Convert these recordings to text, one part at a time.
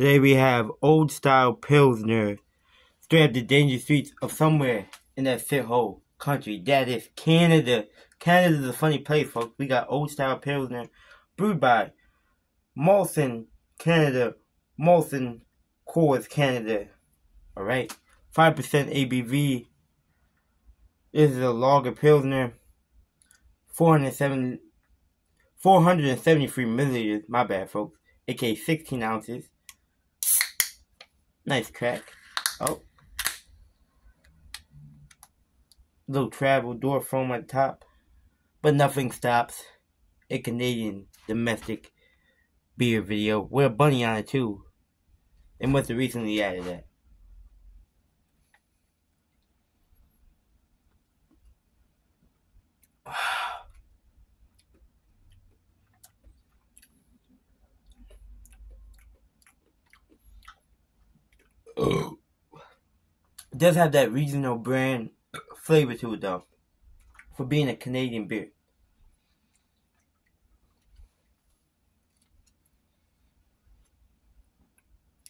Today we have old style Pilsner straight up the dangerous streets of somewhere in that whole country. That is Canada. Canada's a funny place, folks. We got old style Pilsner brewed by Molson Canada, Molson Coors Canada. Alright. 5% ABV. This is a lager Pilsner. 407, 473 milliliters. My bad, folks. aka 16 ounces. Nice crack. Oh. Little travel door foam at the top. But nothing stops a Canadian domestic beer video with a bunny on it too. It must have recently added that. Does have that regional brand flavor to it though. For being a Canadian beer.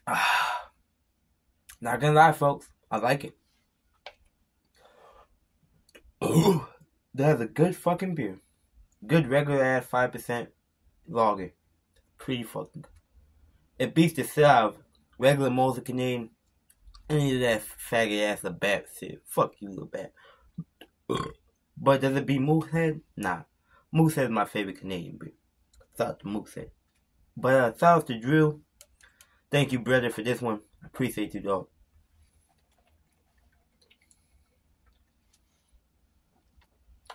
Not gonna lie, folks. I like it. Ooh, that's a good fucking beer. Good regular ass 5% lager. Pretty fucking good. It beats the South regular Molson Canadian any of that faggot ass Labatt shit. Fuck you, Labatt. But does it beat Moosehead? Nah. Moosehead is my favorite Canadian beer. Shout to Moosehead. But uh, shout to Drew. Thank you, brother, for this one. I appreciate you, dog.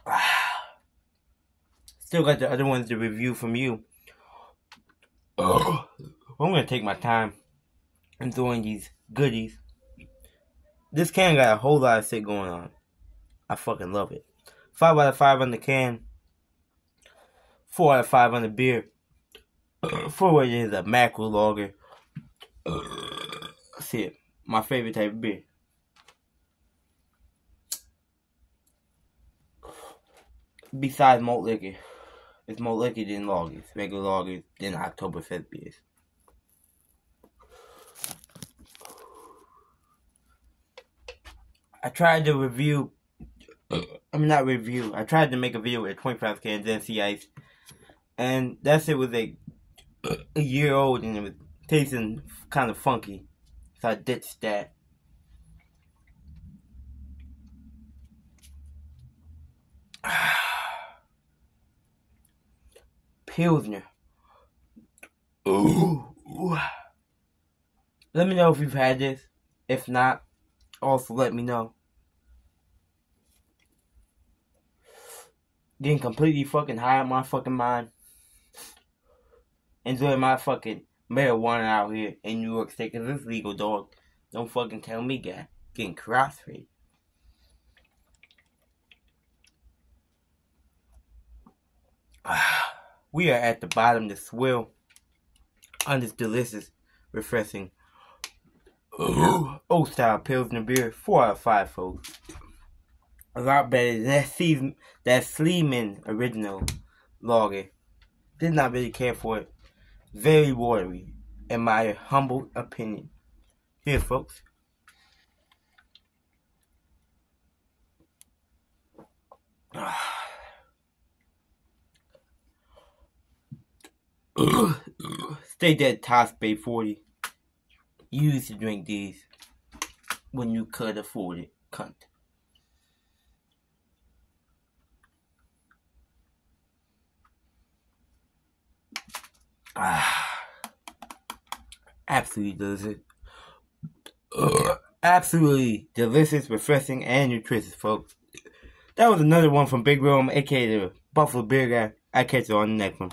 Still got the other ones to review from you. I'm gonna take my time enjoying these goodies this can got a whole lot of shit going on. I fucking love it. Five out of five on the can. Four out of five on the beer. Four is a macro lager. See it. My favorite type of beer. Besides malt liquor. It's malt liquor than lagers. Regular lagers than October Oktoberfest beers. I tried to review. Uh. I mean, not review. I tried to make a video with 25 cans NC Ice, and that shit was like a year old and it was tasting kind of funky, so I ditched that. Pilsner. Ooh. Let me know if you've had this. If not, also let me know. Getting completely fucking high on my fucking mind. Enjoying my fucking marijuana out here in New York State because it's legal, dog. Don't fucking tell me, guy. Getting crossfade. we are at the bottom of the swill on this delicious, refreshing old style Pilsner beer. Four out of five, folks. A lot better than that, that Sleeman original lager. Did not really care for it. Very watery, in my humble opinion. Here, folks. Stay dead, Toss Bay 40. You used to drink these when you could afford it, cunt. Ah, absolutely delicious. absolutely delicious, refreshing, and nutritious, folks. That was another one from Big Room, aka the Buffalo Beer Guy. I catch you on the next one.